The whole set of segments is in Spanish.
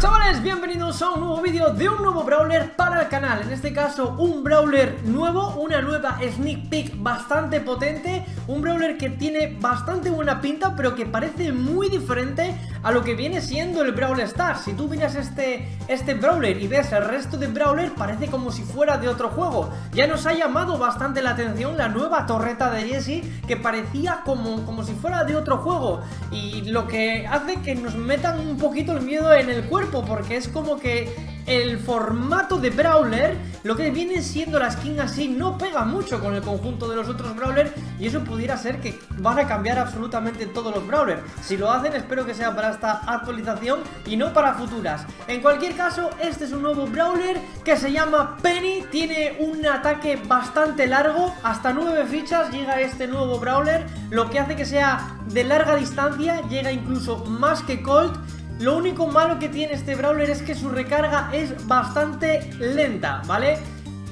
chavales, bienvenidos a un nuevo vídeo de un nuevo Brawler para el canal. En este caso un Brawler nuevo, una nueva sneak peek bastante potente. Un Brawler que tiene bastante buena pinta pero que parece muy diferente a lo que viene siendo el Brawl Stars. Si tú miras este, este Brawler y ves el resto de Brawler parece como si fuera de otro juego. Ya nos ha llamado bastante la atención la nueva torreta de Jesse que parecía como, como si fuera de otro juego. Y lo que hace que nos metan un poquito el miedo en el cuerpo porque es como que el formato de Brawler, lo que viene siendo la skin así, no pega mucho con el conjunto de los otros Brawler y eso pudiera ser que van a cambiar absolutamente todos los Brawler. Si lo hacen, espero que sea para esta actualización y no para futuras. En cualquier caso, este es un nuevo Brawler que se llama Penny, tiene un ataque bastante largo, hasta 9 fichas llega este nuevo Brawler, lo que hace que sea de larga distancia, llega incluso más que Colt lo único malo que tiene este Brawler es que su recarga es bastante lenta, ¿vale?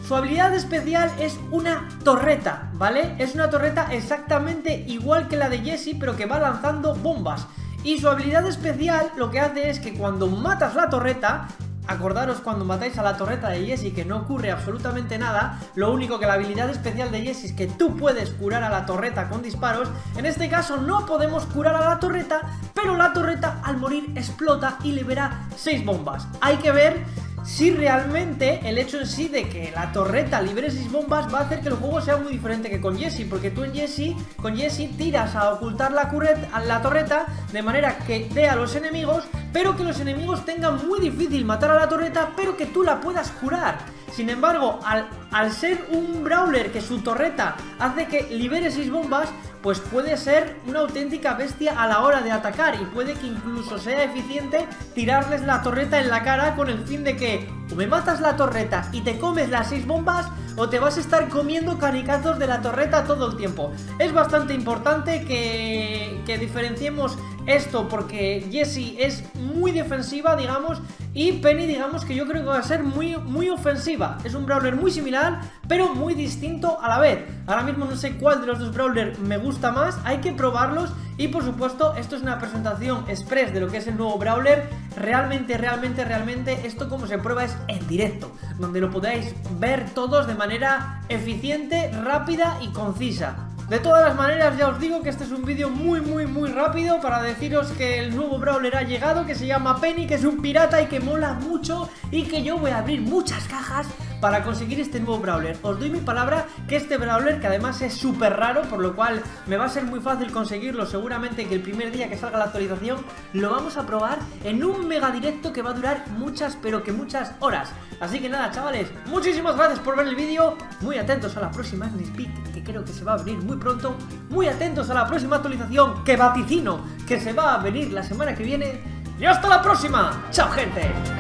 Su habilidad especial es una torreta, ¿vale? Es una torreta exactamente igual que la de Jesse, pero que va lanzando bombas. Y su habilidad especial lo que hace es que cuando matas la torreta, Acordaros cuando matáis a la torreta de Jessie que no ocurre absolutamente nada. Lo único que la habilidad especial de Jessie es que tú puedes curar a la torreta con disparos. En este caso no podemos curar a la torreta Pero la torreta al morir explota y libera 6 bombas. Hay que ver si realmente el hecho en sí de que la torreta libere 6 bombas va a hacer que el juego sea muy diferente que con Jesse, porque tú en Jesse, con Jesse tiras a ocultar la, la torreta de manera que dé a los enemigos, pero que los enemigos tengan muy difícil matar a la torreta, pero que tú la puedas curar. Sin embargo, al, al ser un brawler que su torreta hace que libere 6 bombas, pues puede ser una auténtica bestia a la hora de atacar y puede que incluso sea eficiente tirarles la torreta en la cara con el fin de que o me matas la torreta y te comes las 6 bombas o te vas a estar comiendo caricazos de la torreta todo el tiempo. Es bastante importante que, que diferenciemos esto porque Jessie es muy defensiva, digamos, y Penny, digamos que yo creo que va a ser muy, muy ofensiva. Es un brawler muy similar, pero muy distinto a la vez. Ahora mismo no sé cuál de los dos brawlers me gusta más, hay que probarlos. Y por supuesto, esto es una presentación express de lo que es el nuevo brawler. Realmente, realmente, realmente, esto como se prueba es en directo, donde lo podáis ver todos de manera eficiente, rápida y concisa. De todas las maneras ya os digo que este es un vídeo muy muy muy rápido para deciros que el nuevo Brawler ha llegado, que se llama Penny, que es un pirata y que mola mucho y que yo voy a abrir muchas cajas para conseguir este nuevo Brawler. Os doy mi palabra que este Brawler, que además es súper raro, por lo cual me va a ser muy fácil conseguirlo, seguramente que el primer día que salga la actualización lo vamos a probar en un mega directo que va a durar muchas, pero que muchas horas. Así que nada, chavales, muchísimas gracias por ver el vídeo, muy atentos a la próxima Sneak creo que se va a venir muy pronto, muy atentos a la próxima actualización que vaticino que se va a venir la semana que viene. ¡Y hasta la próxima! ¡Chao, gente!